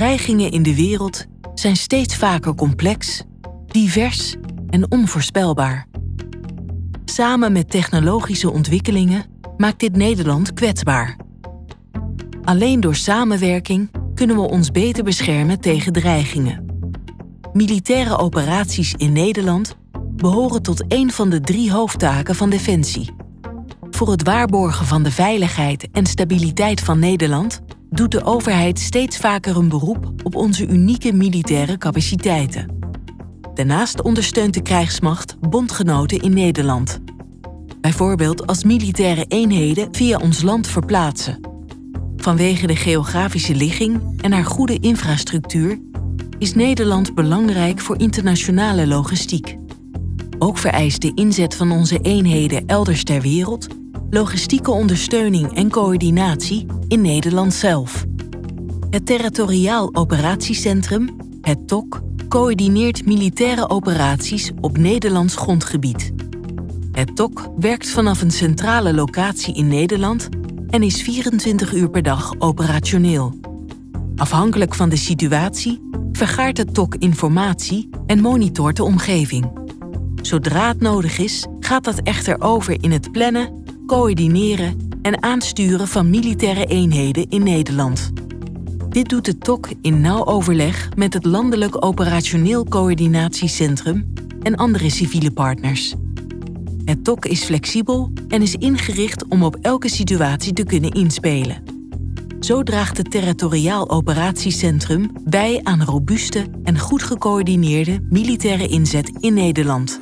Dreigingen in de wereld zijn steeds vaker complex, divers en onvoorspelbaar. Samen met technologische ontwikkelingen maakt dit Nederland kwetsbaar. Alleen door samenwerking kunnen we ons beter beschermen tegen dreigingen. Militaire operaties in Nederland behoren tot een van de drie hoofdtaken van Defensie. Voor het waarborgen van de veiligheid en stabiliteit van Nederland doet de overheid steeds vaker een beroep op onze unieke militaire capaciteiten. Daarnaast ondersteunt de krijgsmacht bondgenoten in Nederland. Bijvoorbeeld als militaire eenheden via ons land verplaatsen. Vanwege de geografische ligging en haar goede infrastructuur is Nederland belangrijk voor internationale logistiek. Ook vereist de inzet van onze eenheden elders ter wereld logistieke ondersteuning en coördinatie in Nederland zelf. Het Territoriaal Operatiecentrum, het TOC, coördineert militaire operaties op Nederlands grondgebied. Het TOC werkt vanaf een centrale locatie in Nederland en is 24 uur per dag operationeel. Afhankelijk van de situatie vergaart het TOC informatie en monitort de omgeving. Zodra het nodig is, gaat dat echter over in het plannen, coördineren en aansturen van militaire eenheden in Nederland. Dit doet de TOC in nauw overleg met het Landelijk Operationeel Coördinatiecentrum en andere civiele partners. Het TOC is flexibel en is ingericht om op elke situatie te kunnen inspelen. Zo draagt het Territoriaal Operatiecentrum bij aan robuuste en goed gecoördineerde militaire inzet in Nederland.